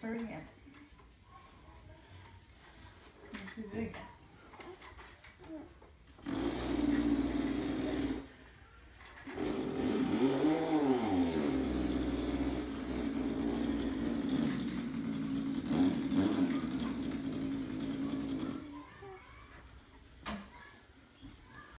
third hand. Let's do it again.